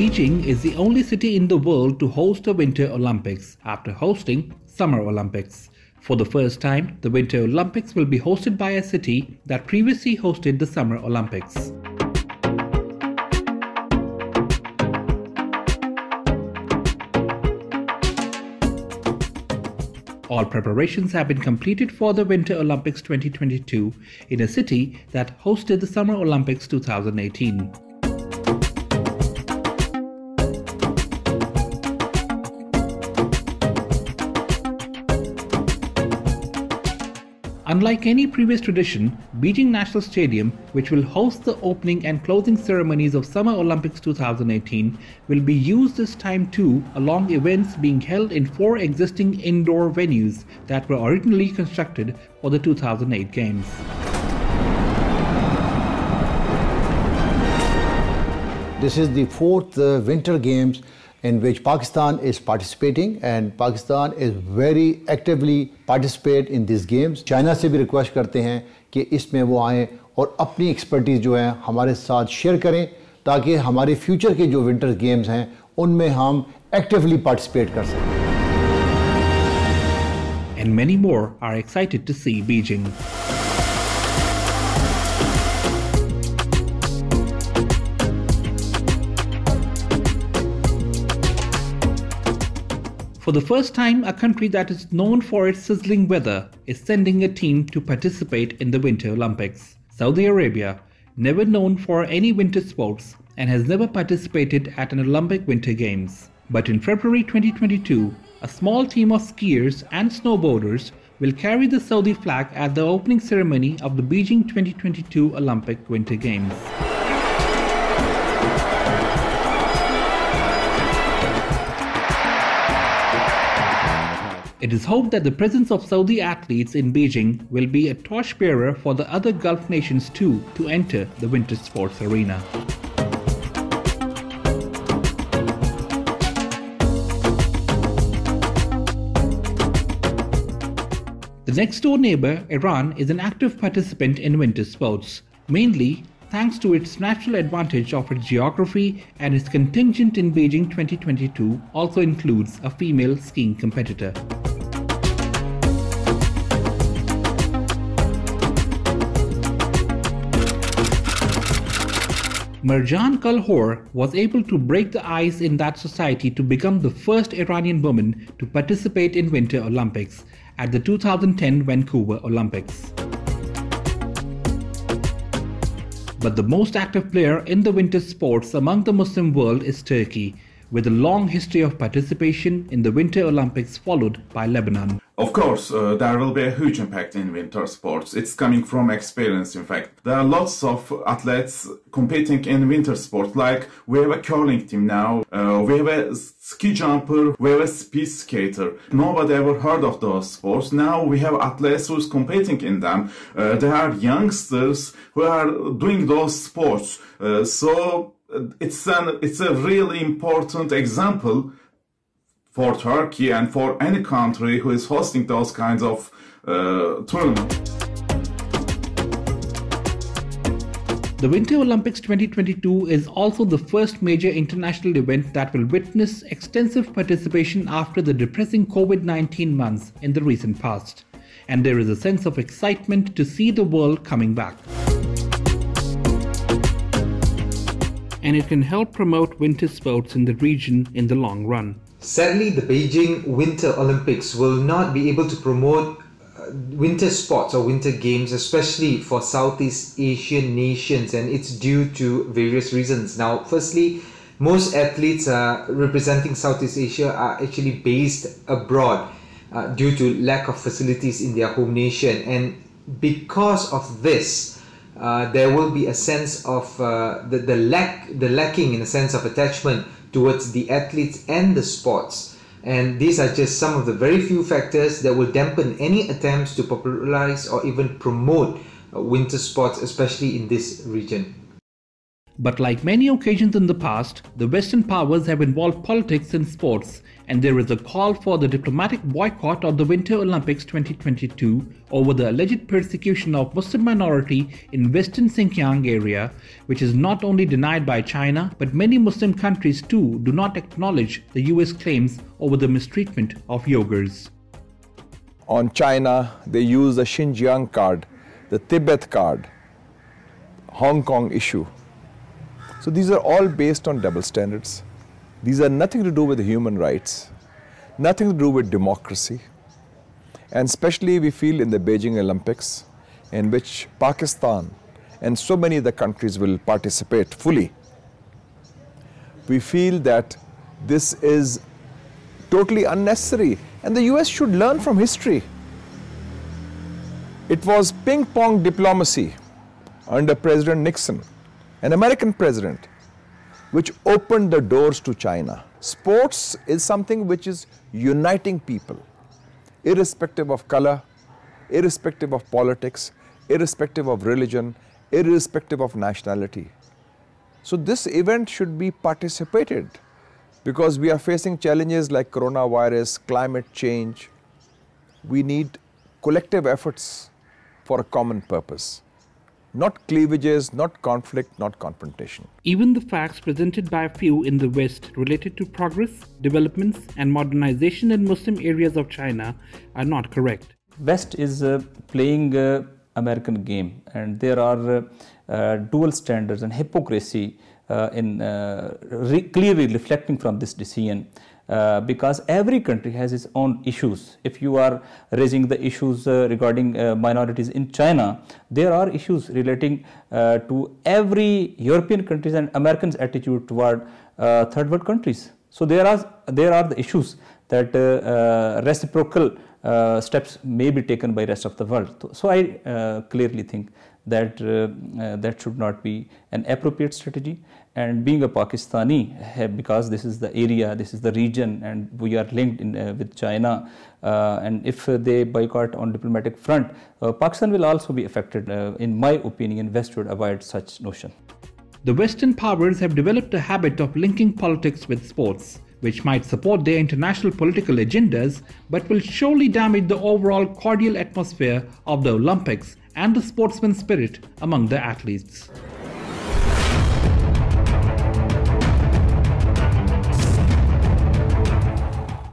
Beijing is the only city in the world to host the Winter Olympics after hosting Summer Olympics. For the first time, the Winter Olympics will be hosted by a city that previously hosted the Summer Olympics. All preparations have been completed for the Winter Olympics 2022 in a city that hosted the Summer Olympics 2018. Unlike any previous tradition, Beijing National Stadium, which will host the opening and closing ceremonies of Summer Olympics 2018, will be used this time too, along events being held in four existing indoor venues that were originally constructed for the 2008 Games. This is the fourth uh, Winter Games in which Pakistan is participating and Pakistan is very actively participate in these games. China से भी request करते हैं कि इसमें वो आएँ और अपनी expertise जो है हमारे साथ share करें ताकि हमारे future के जो winter games हैं उनमें हम actively participate कर सकें. And many more are excited to see Beijing. For the first time, a country that is known for its sizzling weather is sending a team to participate in the Winter Olympics. Saudi Arabia, never known for any winter sports and has never participated at an Olympic Winter Games. But in February 2022, a small team of skiers and snowboarders will carry the Saudi flag at the opening ceremony of the Beijing 2022 Olympic Winter Games. It is hoped that the presence of Saudi athletes in Beijing will be a torchbearer for the other Gulf nations too to enter the winter sports arena. The next door neighbor, Iran, is an active participant in winter sports, mainly thanks to its natural advantage of its geography and its contingent in Beijing 2022 also includes a female skiing competitor. Marjan Kalhor was able to break the ice in that society to become the first Iranian woman to participate in Winter Olympics at the 2010 Vancouver Olympics. But the most active player in the winter sports among the Muslim world is Turkey, with a long history of participation in the Winter Olympics followed by Lebanon. Of course, uh, there will be a huge impact in winter sports. It's coming from experience, in fact. There are lots of athletes competing in winter sports, like we have a curling team now, uh, we have a ski jumper, we have a speed skater. Nobody ever heard of those sports. Now we have athletes who's competing in them. Uh, there are youngsters who are doing those sports. Uh, so it's an it's a really important example for Turkey and for any country who is hosting those kinds of uh, tournaments. The Winter Olympics 2022 is also the first major international event that will witness extensive participation after the depressing COVID 19 months in the recent past. And there is a sense of excitement to see the world coming back. And it can help promote winter sports in the region in the long run. Sadly, the Beijing Winter Olympics will not be able to promote uh, winter sports or winter games, especially for Southeast Asian nations, and it's due to various reasons. Now, firstly, most athletes uh, representing Southeast Asia are actually based abroad uh, due to lack of facilities in their home nation, and because of this, uh, there will be a sense of uh, the, the lack the lacking in a sense of attachment towards the athletes and the sports. And these are just some of the very few factors that will dampen any attempts to popularize or even promote uh, winter sports, especially in this region. But like many occasions in the past, the Western powers have involved politics in sports, and there is a call for the diplomatic boycott of the Winter Olympics 2022 over the alleged persecution of Muslim minority in Western Xinjiang area, which is not only denied by China, but many Muslim countries too do not acknowledge the US claims over the mistreatment of Uyghurs. On China, they use the Xinjiang card, the Tibet card, Hong Kong issue. So these are all based on double standards. These are nothing to do with human rights, nothing to do with democracy. And especially we feel in the Beijing Olympics, in which Pakistan and so many other countries will participate fully. We feel that this is totally unnecessary and the US should learn from history. It was ping pong diplomacy under President Nixon an American president, which opened the doors to China. Sports is something which is uniting people, irrespective of color, irrespective of politics, irrespective of religion, irrespective of nationality. So this event should be participated because we are facing challenges like coronavirus, climate change. We need collective efforts for a common purpose not cleavages, not conflict, not confrontation. Even the facts presented by a few in the West related to progress, developments, and modernization in Muslim areas of China are not correct. West is uh, playing uh, American game, and there are uh, uh dual standards and hypocrisy uh, in uh, re clearly reflecting from this decision. Uh, because every country has its own issues. If you are raising the issues uh, regarding uh, minorities in China, there are issues relating uh, to every European countries and Americans' attitude toward uh, third world countries. So there are there are the issues that reciprocal steps may be taken by rest of the world. So I clearly think that that should not be an appropriate strategy and being a Pakistani because this is the area, this is the region and we are linked in, uh, with China uh, and if they boycott on diplomatic front, uh, Pakistan will also be affected. Uh, in my opinion, West should avoid such notion. The Western powers have developed a habit of linking politics with sports, which might support their international political agendas but will surely damage the overall cordial atmosphere of the Olympics and the sportsman spirit among the athletes.